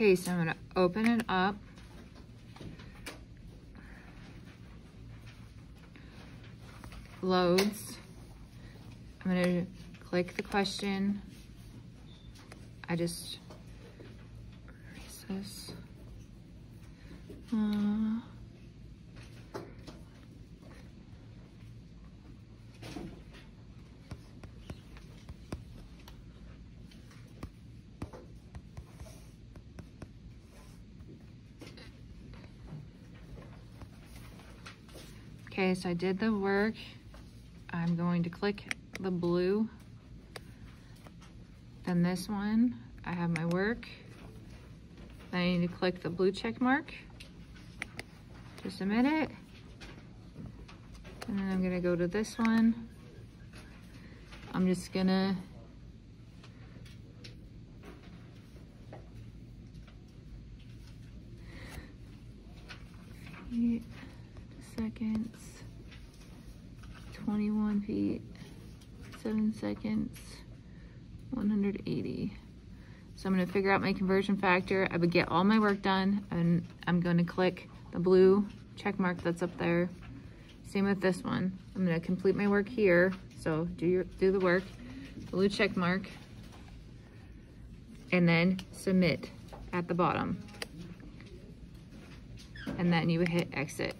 Okay, so I'm gonna open it up. Loads. I'm gonna click the question. I just erase this. Uh, Okay, so I did the work. I'm going to click the blue. Then this one, I have my work. Then I need to click the blue check mark to submit it. And then I'm gonna go to this one. I'm just gonna feet seconds, 21 feet, seven seconds, 180. So I'm gonna figure out my conversion factor. I would get all my work done and I'm gonna click the blue check mark that's up there. Same with this one. I'm gonna complete my work here. So do your do the work, blue check mark, and then submit at the bottom. And then you would hit exit.